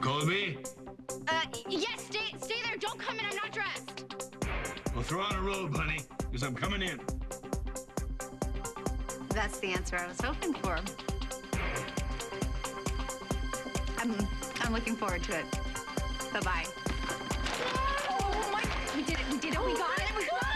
Colby. Uh, yes, stay, stay there. Don't come in. I'm not dressed. Well, throw on a robe, honey, because I'm coming in. That's the answer I was hoping for. I'm, I'm looking forward to it. Bye-bye. Oh, my, we did it. We did it. Oh, we got it. We got it.